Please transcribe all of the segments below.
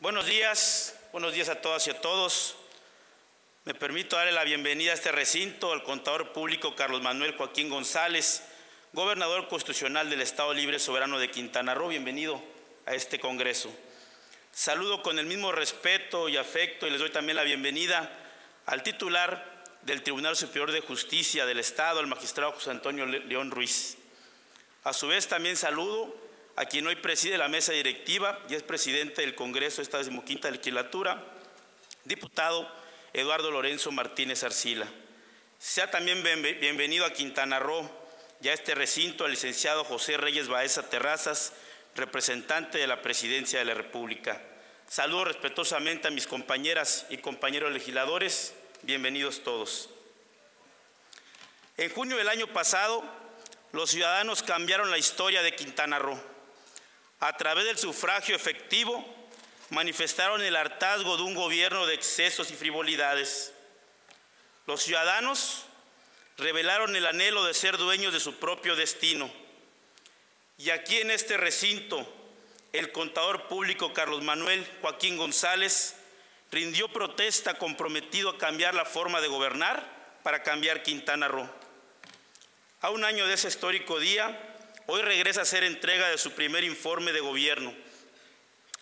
Buenos días, buenos días a todas y a todos. Me permito darle la bienvenida a este recinto al contador público Carlos Manuel Joaquín González, gobernador constitucional del Estado Libre Soberano de Quintana Roo. Bienvenido a este Congreso. Saludo con el mismo respeto y afecto y les doy también la bienvenida al titular del Tribunal Superior de Justicia del Estado, el magistrado José Antonio León Ruiz. A su vez también saludo a quien hoy preside la mesa directiva y es presidente del Congreso esta decimoquinta legislatura, diputado Eduardo Lorenzo Martínez Arcila. Sea también bienvenido a Quintana Roo y a este recinto el licenciado José Reyes Baeza Terrazas, representante de la Presidencia de la República. Saludo respetuosamente a mis compañeras y compañeros legisladores. Bienvenidos todos. En junio del año pasado, los ciudadanos cambiaron la historia de Quintana Roo. A través del sufragio efectivo, manifestaron el hartazgo de un gobierno de excesos y frivolidades. Los ciudadanos revelaron el anhelo de ser dueños de su propio destino. Y aquí en este recinto, el contador público Carlos Manuel Joaquín González rindió protesta comprometido a cambiar la forma de gobernar para cambiar Quintana Roo. A un año de ese histórico día, hoy regresa a hacer entrega de su primer informe de gobierno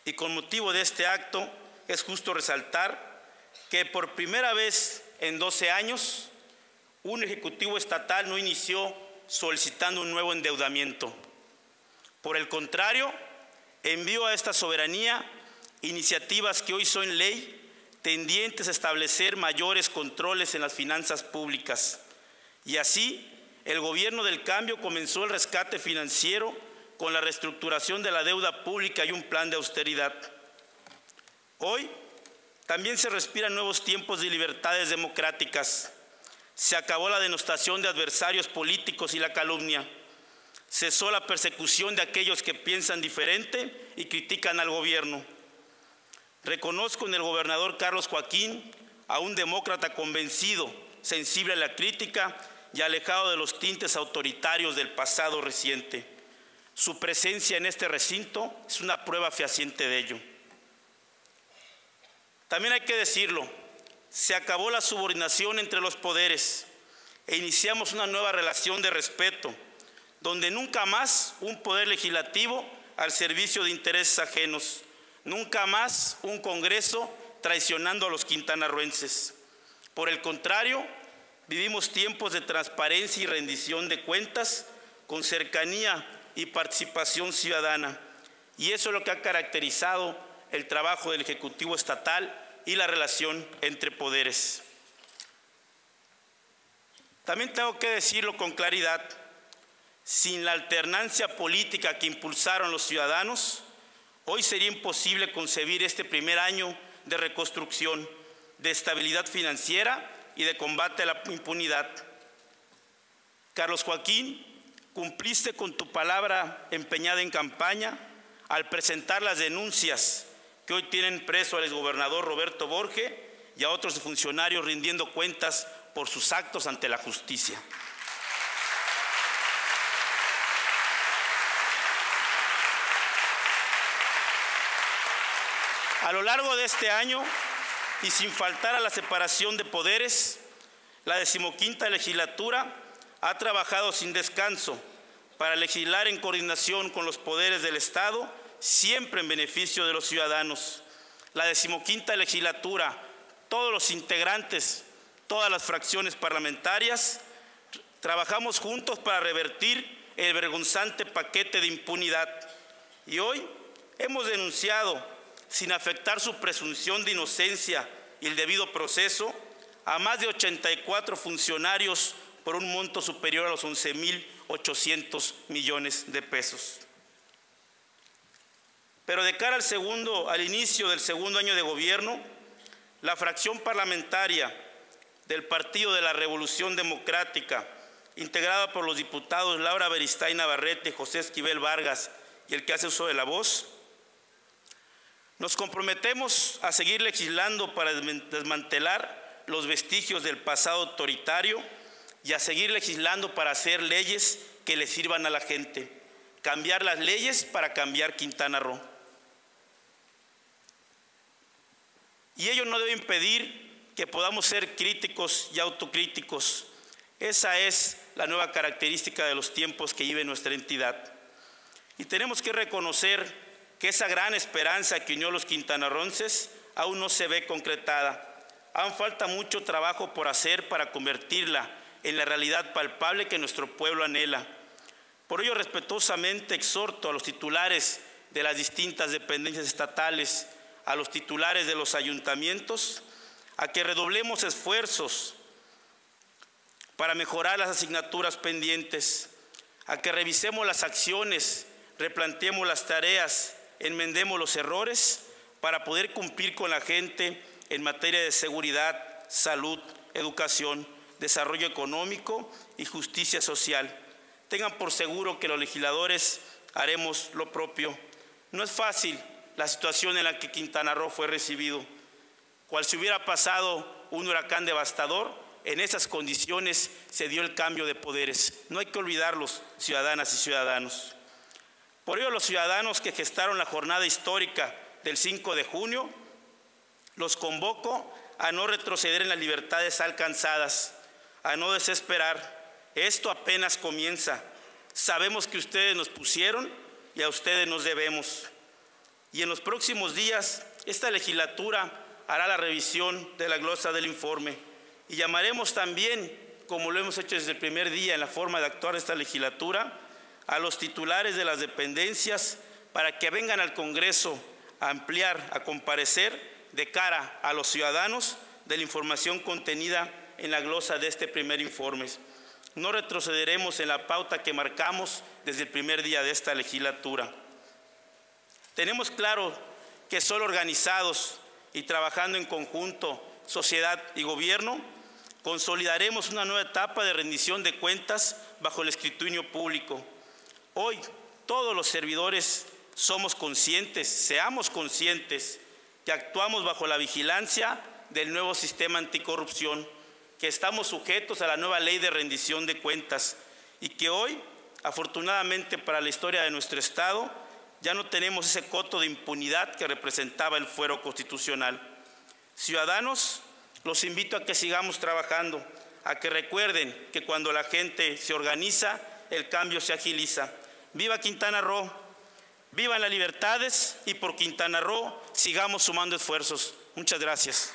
y con motivo de este acto es justo resaltar que por primera vez en 12 años un ejecutivo estatal no inició solicitando un nuevo endeudamiento. Por el contrario, envió a esta soberanía iniciativas que hoy son ley tendientes a establecer mayores controles en las finanzas públicas. Y así, el gobierno del cambio comenzó el rescate financiero con la reestructuración de la deuda pública y un plan de austeridad. Hoy también se respiran nuevos tiempos de libertades democráticas. Se acabó la denostación de adversarios políticos y la calumnia. Cesó la persecución de aquellos que piensan diferente y critican al gobierno. Reconozco en el gobernador Carlos Joaquín a un demócrata convencido, sensible a la crítica y alejado de los tintes autoritarios del pasado reciente. Su presencia en este recinto es una prueba fehaciente de ello. También hay que decirlo, se acabó la subordinación entre los poderes e iniciamos una nueva relación de respeto, donde nunca más un poder legislativo al servicio de intereses ajenos, nunca más un Congreso traicionando a los quintanarruenses. Por el contrario, vivimos tiempos de transparencia y rendición de cuentas con cercanía y participación ciudadana. Y eso es lo que ha caracterizado el trabajo del Ejecutivo Estatal y la relación entre poderes. También tengo que decirlo con claridad, sin la alternancia política que impulsaron los ciudadanos, hoy sería imposible concebir este primer año de reconstrucción, de estabilidad financiera y de combate a la impunidad. Carlos Joaquín cumpliste con tu palabra empeñada en campaña al presentar las denuncias que hoy tienen preso al exgobernador Roberto Borge y a otros funcionarios rindiendo cuentas por sus actos ante la justicia. A lo largo de este año, y sin faltar a la separación de poderes, la decimoquinta legislatura ha trabajado sin descanso para legislar en coordinación con los poderes del Estado, siempre en beneficio de los ciudadanos. La decimoquinta legislatura, todos los integrantes, todas las fracciones parlamentarias, trabajamos juntos para revertir el vergonzante paquete de impunidad. Y hoy hemos denunciado, sin afectar su presunción de inocencia y el debido proceso, a más de 84 funcionarios por un monto superior a los 11.800 millones de pesos. Pero de cara al segundo, al inicio del segundo año de gobierno, la fracción parlamentaria del Partido de la Revolución Democrática, integrada por los diputados Laura Beristain Navarrete, José Esquivel Vargas y el que hace uso de la voz, nos comprometemos a seguir legislando para desmantelar los vestigios del pasado autoritario y a seguir legislando para hacer leyes que le sirvan a la gente. Cambiar las leyes para cambiar Quintana Roo. Y ello no debe impedir que podamos ser críticos y autocríticos. Esa es la nueva característica de los tiempos que vive nuestra entidad. Y tenemos que reconocer que esa gran esperanza que unió a los quintanarronces aún no se ve concretada. Aún falta mucho trabajo por hacer para convertirla en la realidad palpable que nuestro pueblo anhela. Por ello, respetuosamente exhorto a los titulares de las distintas dependencias estatales, a los titulares de los ayuntamientos, a que redoblemos esfuerzos para mejorar las asignaturas pendientes, a que revisemos las acciones, replanteemos las tareas, enmendemos los errores para poder cumplir con la gente en materia de seguridad, salud, educación, desarrollo económico y justicia social. Tengan por seguro que los legisladores haremos lo propio. No es fácil la situación en la que Quintana Roo fue recibido. Cual si hubiera pasado un huracán devastador, en esas condiciones se dio el cambio de poderes. No hay que olvidarlos, ciudadanas y ciudadanos. Por ello, los ciudadanos que gestaron la jornada histórica del 5 de junio, los convoco a no retroceder en las libertades alcanzadas, a no desesperar. Esto apenas comienza. Sabemos que ustedes nos pusieron y a ustedes nos debemos. Y en los próximos días, esta legislatura hará la revisión de la glosa del informe y llamaremos también, como lo hemos hecho desde el primer día en la forma de actuar esta legislatura, a los titulares de las dependencias para que vengan al Congreso a ampliar, a comparecer de cara a los ciudadanos de la información contenida en la glosa de este primer informe. No retrocederemos en la pauta que marcamos desde el primer día de esta legislatura. Tenemos claro que solo organizados y trabajando en conjunto, sociedad y gobierno, consolidaremos una nueva etapa de rendición de cuentas bajo el escrutinio público. Hoy todos los servidores somos conscientes, seamos conscientes que actuamos bajo la vigilancia del nuevo sistema anticorrupción, que estamos sujetos a la nueva ley de rendición de cuentas y que hoy, afortunadamente para la historia de nuestro Estado, ya no tenemos ese coto de impunidad que representaba el fuero constitucional. Ciudadanos, los invito a que sigamos trabajando, a que recuerden que cuando la gente se organiza, el cambio se agiliza. Viva Quintana Roo, Vivan las libertades y por Quintana Roo sigamos sumando esfuerzos. Muchas gracias.